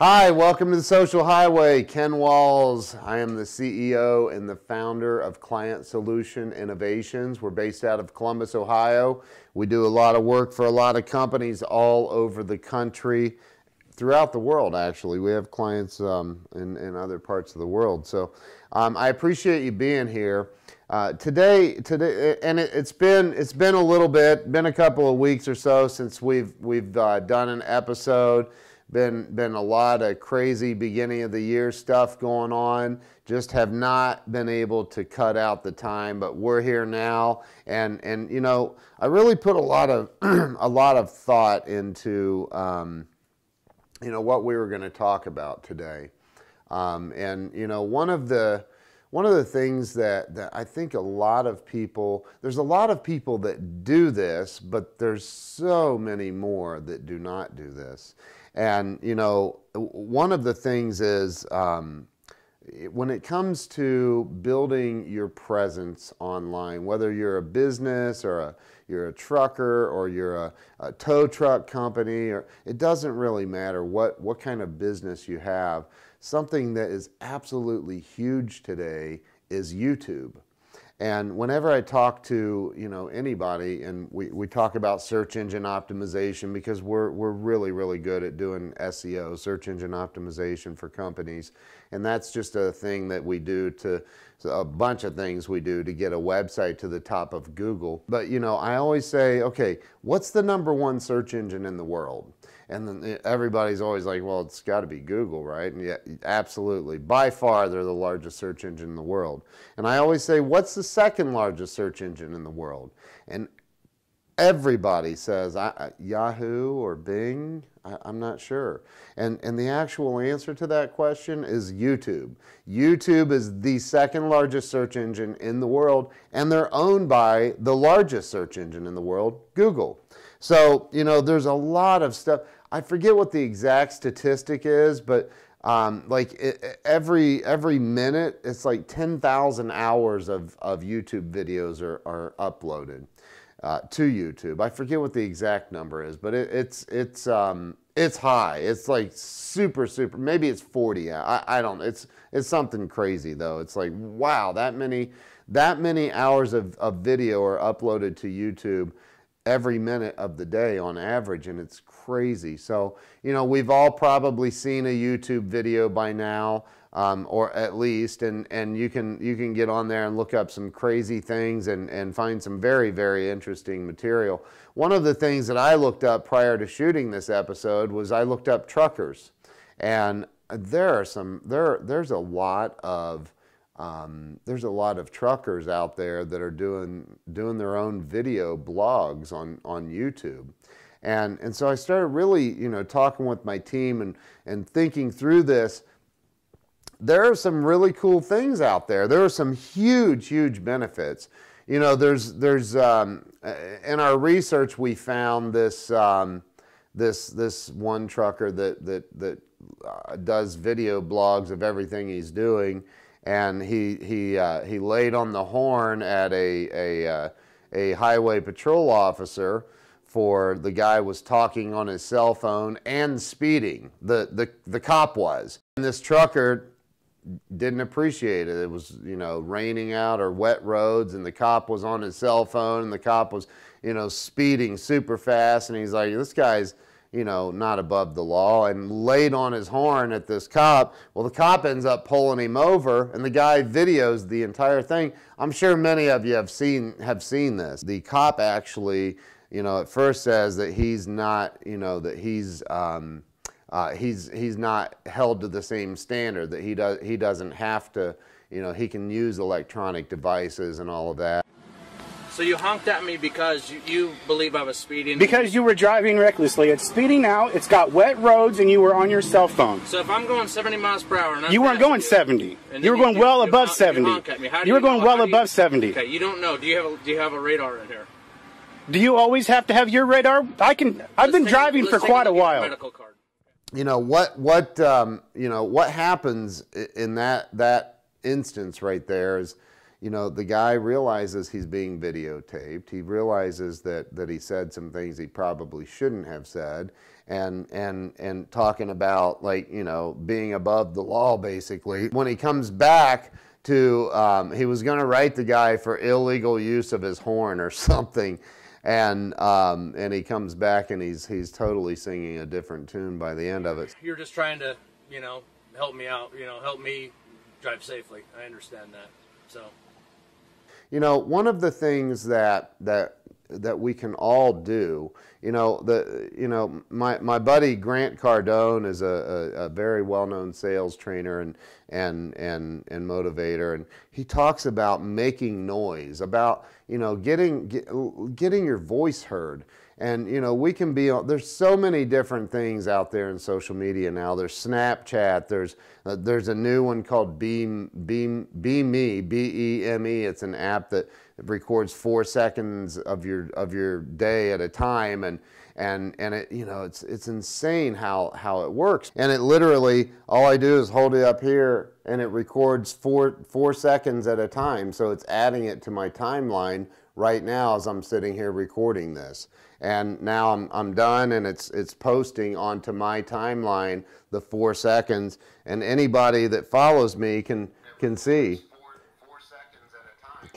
Hi, welcome to the Social Highway. Ken Walls. I am the CEO and the founder of Client Solution Innovations. We're based out of Columbus, Ohio. We do a lot of work for a lot of companies all over the country, throughout the world, actually. We have clients um, in, in other parts of the world. So um, I appreciate you being here. Uh, today, today, and it, has been it's been a little bit, been a couple of weeks or so since we've we've uh, done an episode been been a lot of crazy beginning of the year stuff going on. Just have not been able to cut out the time but we're here now. And and you know i really put a lot of a lot of thought into um, you know what we were going to talk about today. Um, and you know one of the one of the things that, that I think a lot of people, there's a lot of people that do this, but there's so many more that do not do this. And, you know, one of the things is um, when it comes to building your presence online, whether you're a business or a, you're a trucker or you're a, a tow truck company, or it doesn't really matter what, what kind of business you have. Something that is absolutely huge today is YouTube. And whenever I talk to you know anybody, and we, we talk about search engine optimization because we're we're really really good at doing SEO, search engine optimization for companies, and that's just a thing that we do to a bunch of things we do to get a website to the top of Google. But you know, I always say, okay, what's the number one search engine in the world? And then eh, everybody's always like, well, it's got to be Google, right? And yeah, absolutely. By far, they're the largest search engine in the world. And I always say, what's the second largest search engine in the world? And everybody says I, Yahoo or Bing. I, am not sure. And, and the actual answer to that question is YouTube. YouTube is the second largest search engine in the world, and they're owned by the largest search engine in the world, Google. So, you know, there's a lot of stuff. I forget what the exact statistic is, but um, like it, every every minute, it's like 10,000 hours of, of YouTube videos are, are uploaded uh, to YouTube. I forget what the exact number is, but it, it's it's um, it's high. It's like super super. Maybe it's 40. I, I don't. It's it's something crazy though. It's like wow, that many that many hours of, of video are uploaded to YouTube every minute of the day on average, and it's crazy. So, you know, we've all probably seen a YouTube video by now, um, or at least, and, and you can you can get on there and look up some crazy things and, and find some very, very interesting material. One of the things that I looked up prior to shooting this episode was I looked up truckers. And there are some there there's a lot of um, there's a lot of truckers out there that are doing doing their own video blogs on on YouTube. And, and so I started really, you know, talking with my team and, and thinking through this. There are some really cool things out there. There are some huge, huge benefits. You know, there's, there's um, in our research, we found this, um, this, this one trucker that, that, that uh, does video blogs of everything he's doing and he he uh, he laid on the horn at a a uh, a highway patrol officer for the guy was talking on his cell phone and speeding. The the the cop was. And this trucker didn't appreciate it. It was, you know, raining out or wet roads and the cop was on his cell phone and the cop was, you know, speeding super fast and he's like, this guy's you know, not above the law and laid on his horn at this cop. Well, the cop ends up pulling him over and the guy videos the entire thing. I'm sure many of you have seen have seen this. The cop actually, you know, at first says that he's not, you know, that he's um, uh, he's he's not held to the same standard that he does he doesn't have to, you know, he can use electronic devices and all of that. So you honked at me because you, you, believe I was speeding? Because you were driving recklessly. It's speeding now. It's got wet roads, and you were on your cell phone. So if I'm going 70 miles per hour, you weren't going 70. You were going you, well above 70. You, you were going well above 70. Okay, you don't know. Do you have a, do you have a radar right here? Do you always have to have your radar? I can. I've been driving for quite a while. Medical card. You know what? What um, you know? What happens in that that instance right there is you know, the guy realizes he's being videotaped. He realizes that, that he said some things he probably shouldn't have said and, and, and talking about like, you know, being above the law basically. When he comes back to, um, he was going to write the guy for illegal use of his horn or something. And, um, and he comes back and he's, he's totally singing a different tune by the end of it. You're just trying to, you know, help me out, you know, help me drive safely. I understand that. So you know, one of the things that that that we can all do, you know, the you know my my buddy Grant Cardone is a, a, a very well known sales trainer and and and and motivator, and he talks about making noise, about you know getting get, getting your voice heard. And you know, we can be there's so many different things out there in social media now. There's Snapchat. There's uh, there's a new one called Beam Beam Be Me B E M E. It's an app that records four seconds of your of your day at a time, and and and it you know it's it's insane how how it works. And it literally all I do is hold it up here, and it records four four seconds at a time. So it's adding it to my timeline right now as I'm sitting here recording this. And now I'm, I'm done and it's, it's posting onto my timeline the four seconds and anybody that follows me can, can see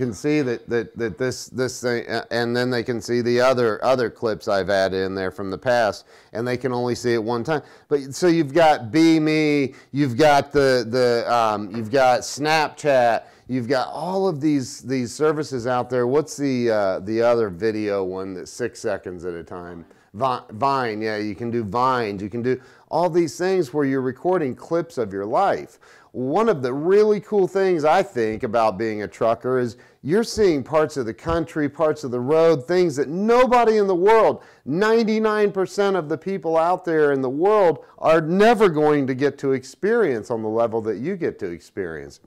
can see that, that, that this, this thing, and then they can see the other, other clips I've added in there from the past, and they can only see it one time. But so you've got Be Me, you've got the, the um, you've got Snapchat, you've got all of these, these services out there. What's the, uh, the other video one that's six seconds at a time? Vine, yeah, you can do vines, you can do all these things where you're recording clips of your life. One of the really cool things I think about being a trucker is you're seeing parts of the country, parts of the road, things that nobody in the world, 99% of the people out there in the world are never going to get to experience on the level that you get to experience.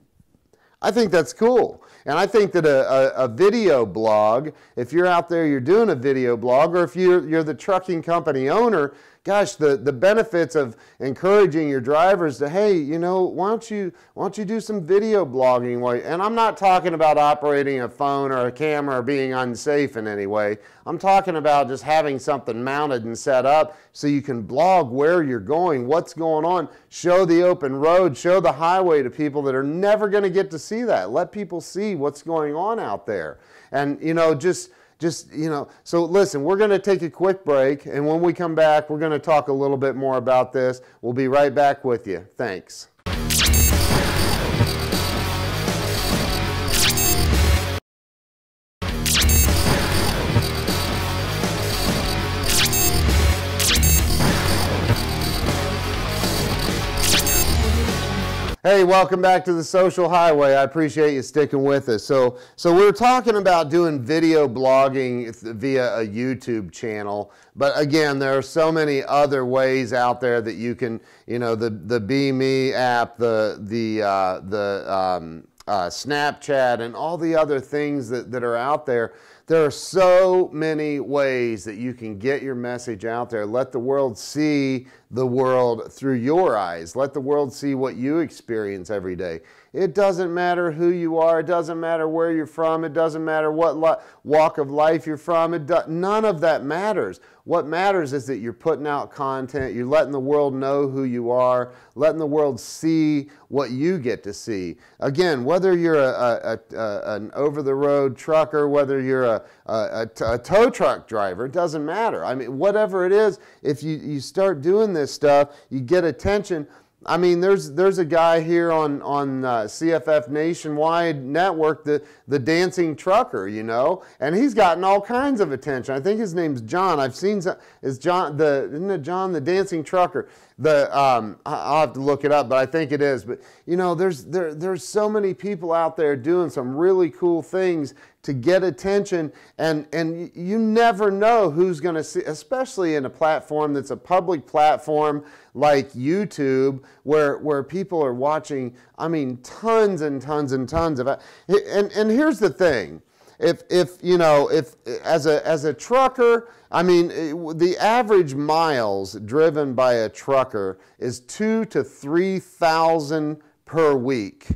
I think that's cool. And I think that a, a, a, video blog, if you're out there, you're doing a video blog, or if you're, you're the trucking company owner, gosh, the, the benefits of encouraging your drivers to, hey, you know, why don't you, why don't you do some video blogging? And I'm not talking about operating a phone or a camera or being unsafe in any way. I'm talking about just having something mounted and set up so you can blog where you're going, what's going on, show the open road, show the highway to people that are never going to get to see that. Let people see what's going on out there. And, you know, just, just, you know, so listen, we're going to take a quick break. And when we come back, we're going to talk a little bit more about this. We'll be right back with you. Thanks. Hey, welcome back to the Social Highway. I appreciate you sticking with us. So, so we are talking about doing video blogging via a YouTube channel, but again, there are so many other ways out there that you can, you know, the the Be Me app, the the uh, the um, uh, Snapchat, and all the other things that that are out there there are so many ways that you can get your message out there. Let the world see the world through your eyes. Let the world see what you experience every day. It doesn't matter who you are. It doesn't matter where you're from. It doesn't matter what walk of life you're from. It none of that matters. What matters is that you're putting out content. You're letting the world know who you are, letting the world see what you get to see. Again, whether you're a, a, a an over-the-road trucker, whether you're a, a, tow truck driver, it doesn't matter. I mean, whatever it is, if you, you start doing this stuff, you get attention I mean, there's there's a guy here on on uh, CFF Nationwide Network, the the dancing trucker, you know, and he's gotten all kinds of attention. I think his name's John. I've seen is John the isn't it John the dancing trucker? The um, I'll have to look it up, but I think it is. But you know, there's there there's so many people out there doing some really cool things to get attention and and you never know who's going to see especially in a platform that's a public platform like YouTube where where people are watching I mean tons and tons and tons of uh, and and here's the thing. If if you know if as a as a trucker I mean eh, the average miles driven by a trucker is 2 to 3000 per week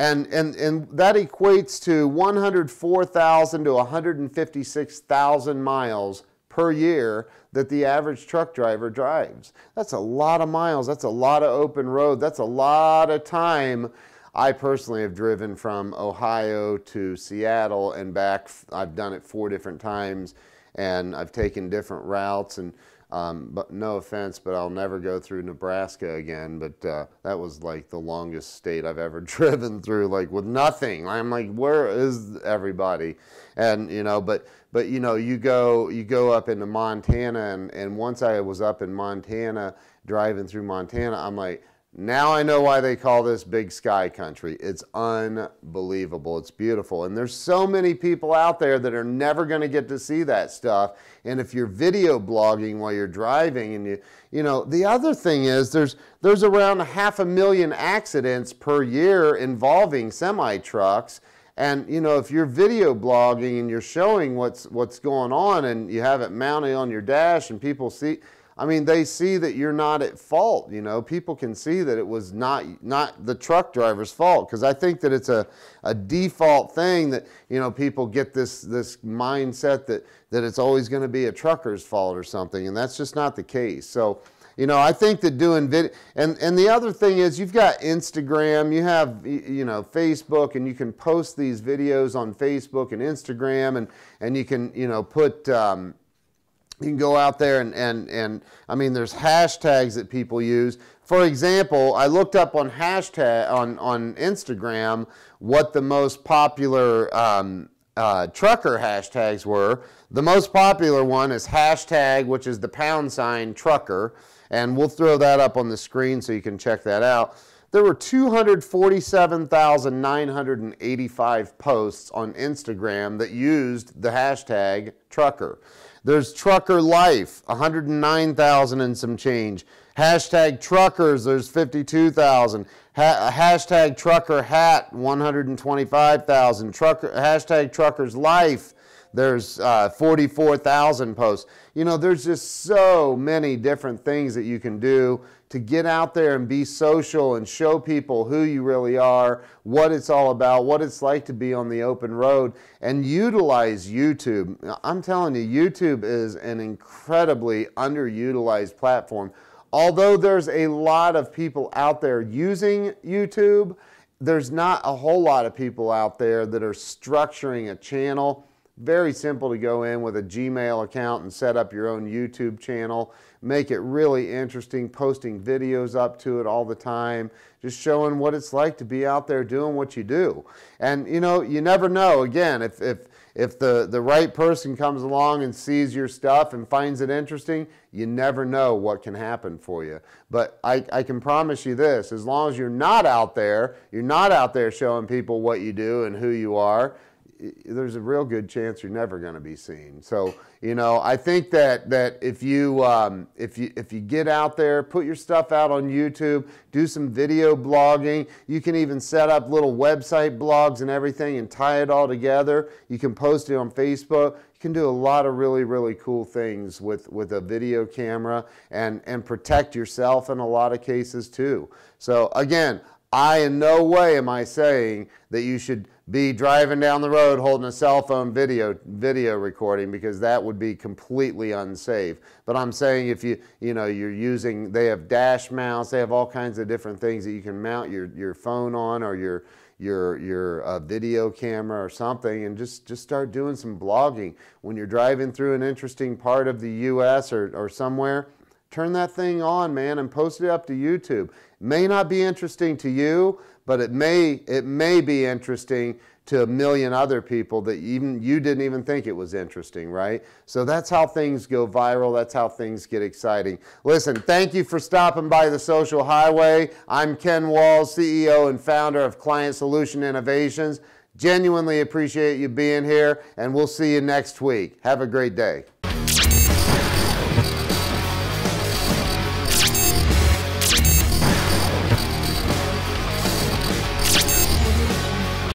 And, and, and that equates to 104,000 to 156,000 miles per year that the average truck driver drives. That's a lot of miles. That's a lot of open road. That's a lot of time. I personally have driven from Ohio to Seattle and back. I've done it four different times and I've taken different routes and um, but no offense, but I'll never go through Nebraska again. But uh, that was like the longest state I've ever driven through, like with nothing. I'm like, where is everybody? And you know, but but you know, you go you go up into Montana, and and once I was up in Montana, driving through Montana, I'm like, now I know why they call this big sky country. It's unbelievable. It's beautiful. And there's so many people out there that are never going to get to see that stuff. And if you're video blogging while you're driving and you you know, the other thing is there's there's around half a million accidents per year involving semi trucks. And you know, if you're video blogging and you're showing what's what's going on and you have it mounted on your dash and people see I mean, they see that you're not at fault. You know, people can see that it was not not the truck driver's fault because I think that it's a, a default thing that you know people get this this mindset that that it's always going to be a trucker's fault or something, and that's just not the case. So. You know, I think that doing video, and, and the other thing is you've got Instagram, you have, you know, Facebook, and you can post these videos on Facebook and Instagram, and, and you can, you know, put, um, you can go out there and, and, and I mean, there's hashtags that people use. For example, I looked up on hashtag on, on Instagram what the most popular um, uh, trucker hashtags were. The most popular one is hashtag, which is the pound sign trucker. And we'll throw that up on the screen so you can check that out. There were 247,985 posts on Instagram that used the hashtag trucker. There's Trucker Life, 109,000 and some change. Hashtag Truckers, there's 52,000. Ha hashtag Trucker Hat, 125,000. Trucker, hashtag Truckers Life, there's uh, 44,000 posts. You know, there's just so many different things that you can do to get out there and be social and show people who you really are, what it's all about, what it's like to be on the open road, and utilize YouTube. I'm telling you, YouTube is an incredibly underutilized platform. Although there's a lot of people out there using YouTube, there's not a whole lot of people out there that are structuring a channel very simple to go in with a Gmail account and set up your own YouTube channel. Make it really interesting, posting videos up to it all the time, just showing what it's like to be out there doing what you do. And you know, you never know. Again, if, if, if the, the right person comes along and sees your stuff and finds it interesting, you never know what can happen for you. But I, I can promise you this, as long as you're not out there, you're not out there showing people what you do and who you are, there's a real good chance you're never going to be seen. So, you know, I think that that if you um, if you if you get out there, put your stuff out on YouTube, do some video blogging. You can even set up little website blogs and everything, and tie it all together. You can post it on Facebook. You can do a lot of really really cool things with with a video camera and and protect yourself in a lot of cases too. So again, I in no way am I saying that you should be driving down the road holding a cell phone video video recording because that would be completely unsafe. But I'm saying if you you know you're using they have dash mounts, they have all kinds of different things that you can mount your your phone on or your your your uh, video camera or something and just just start doing some blogging when you're driving through an interesting part of the US or or somewhere turn that thing on man and post it up to YouTube may not be interesting to you but it may, it may be interesting to a million other people that even you didn't even think it was interesting, right? So that's how things go viral. That's how things get exciting. Listen, thank you for stopping by the Social Highway. I'm Ken Wall, CEO and founder of Client Solution Innovations. Genuinely appreciate you being here, and we'll see you next week. Have a great day.